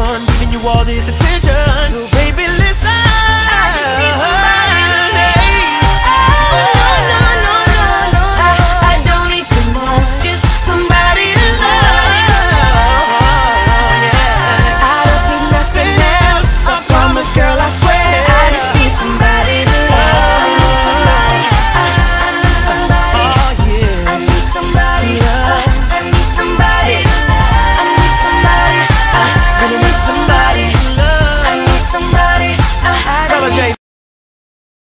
one giving you all this attention.